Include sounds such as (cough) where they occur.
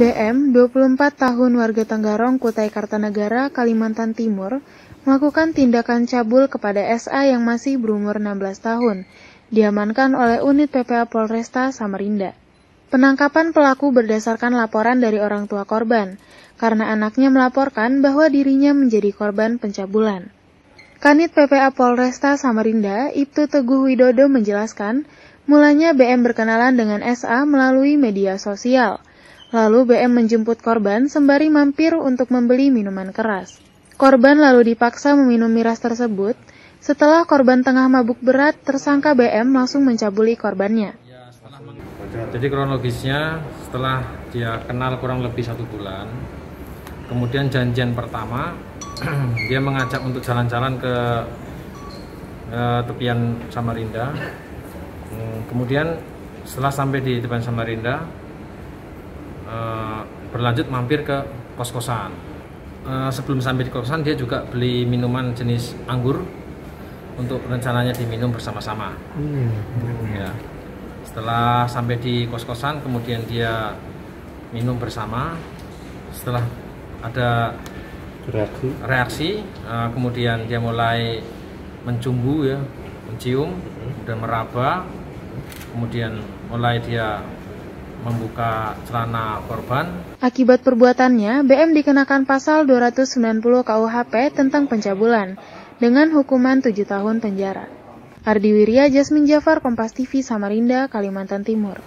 BM, 24 tahun warga Tenggarong, Kutai Kartanegara, Kalimantan Timur, melakukan tindakan cabul kepada SA yang masih berumur 16 tahun, diamankan oleh unit PPA Polresta Samarinda. Penangkapan pelaku berdasarkan laporan dari orang tua korban, karena anaknya melaporkan bahwa dirinya menjadi korban pencabulan. Kanit PPA Polresta Samarinda, Ibtu Teguh Widodo menjelaskan, mulanya BM berkenalan dengan SA melalui media sosial – Lalu BM menjemput korban sembari mampir untuk membeli minuman keras. Korban lalu dipaksa meminum miras tersebut. Setelah korban tengah mabuk berat, tersangka BM langsung mencabuli korbannya. Jadi kronologisnya setelah dia kenal kurang lebih satu bulan, kemudian janjian pertama (clears throat) dia mengajak untuk jalan-jalan ke uh, tepian Samarinda. Hmm, kemudian setelah sampai di tepian Samarinda, Eh, berlanjut mampir ke kos-kosan. Uh, sebelum sampai di kosan dia juga beli minuman jenis anggur untuk rencananya diminum bersama-sama. Hmm. Ya. Setelah sampai di kos-kosan kemudian dia minum bersama. Setelah ada reaksi, reaksi uh, kemudian dia mulai mencumbu ya, mencium, kemudian meraba, kemudian mulai dia membuka celana korban. Akibat perbuatannya, BM dikenakan pasal 290 KUHP tentang pencabulan dengan hukuman 7 tahun penjara. Ardi Wirya, Jasmine Jafar, Kompas TV, Samarinda, Kalimantan Timur.